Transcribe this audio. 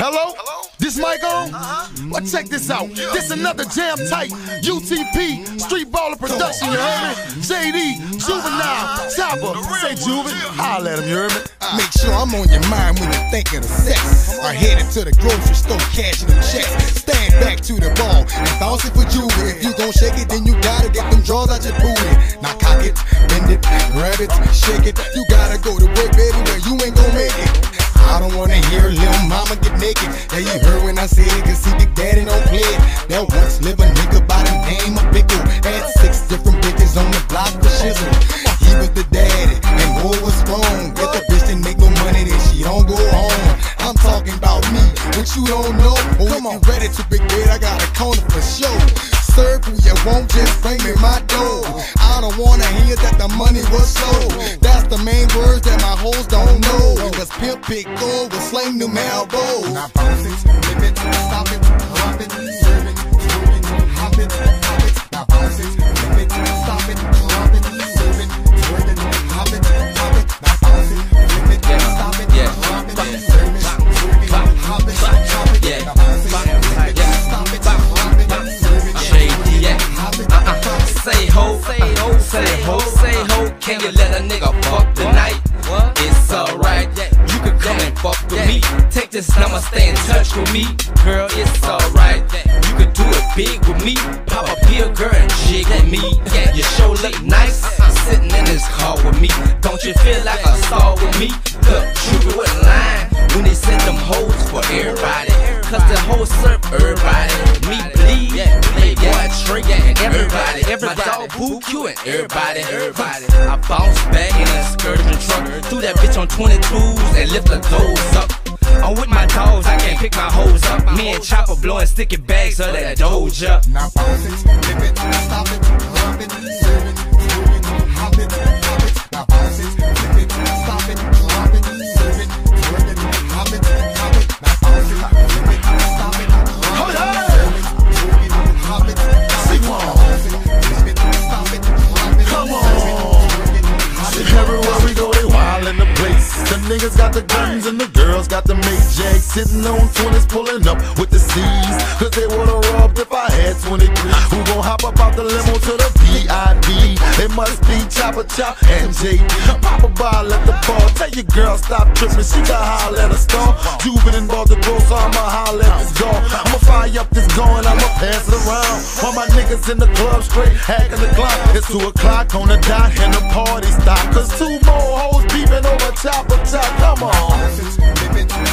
Hello? Hello? This mic on? Mm-hmm. Well, check this out. This another jam tight UTP Street Baller production, you heard me? JD, Juvenile, Choppa. Say Juven, holla at him, you heard me? Make sure I'm on your mind when you think of the sex. Or headed to the grocery store, cashing them checks. Stand back to the ball and bounce it for Juvie. If you gon' shake it, then you gotta get them drawers out your booty. Now cock it, bend it, grab it, shake it. You gotta go to work, baby, where you ain't gon' make it. I wanna hear Lil mama get naked. Yeah, you heard when I said it, cause see Big Daddy don't play it. That once live a nigga by the name of Pickle. Had six different bitches on the block for shizzle. He was the daddy, and boy was strong. Get the bitch didn't make no money, then she don't go home. I'm talking about me, what you don't know. Oh, Come on, ready to Big I got a corner for sure. Serve who you won't, just bring me my dough. I don't wanna hear that the money was sold. That's the main words that my hoes don't know. Cause Pimp Big Gold will slang stop it, fuck with me. Take this number, stay in touch with me. Girl, it's alright. You could do it big with me. Pop a pill, girl, and jig with me. Yeah, your show look nice. Sitting in this car with me. Don't you feel like a star with me? Look, Trooper wasn't lying when they send them hoes My dog Boo Q and everybody. Everybody. I bounce back in a excursion truck. Threw that bitch on 22s and lift the doors up. I'm with my dogs, I can't pick my hoes up. Me and Choppa blowing sticky bags of that Doja. Now bounce it, flip it, stop it, drop it, serve it, move it, hop it, The niggas got the guns and the girls got the Mayjack. Sitting on 20s, pulling up with the C's. Cause they would've robbed if I had 23. Who gon' hop up out the limo to the VIP? It must be Choppa Chop and JD. Pop a bottle at the bar. Tell your girl stop tripping. She got holler at a star. Juven and bought the gross, so I'ma holler at this dog. I'ma fire up this pass it around. All my niggas in the club straight, hacking the clock. It's 2 o'clock on the dot and the party stop. Cause two more hoes beeping over top of top. Come on.